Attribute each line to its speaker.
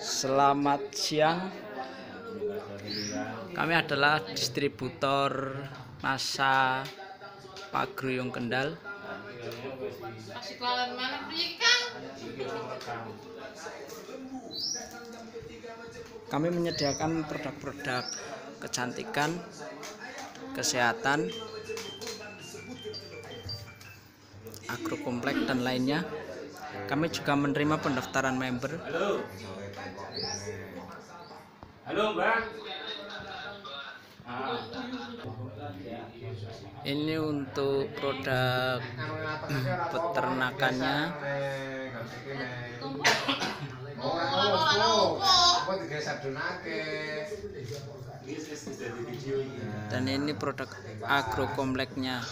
Speaker 1: Selamat siang. Kami adalah distributor masa Pagruyung Kendal. Kami menyediakan produk-produk kecantikan, kesehatan, agrokomplek dan lainnya. Kami juga menerima pendaftaran member.
Speaker 2: Halo, Bang.
Speaker 1: Ini untuk produk peternakannya. Dan ini produk agrokompleknya.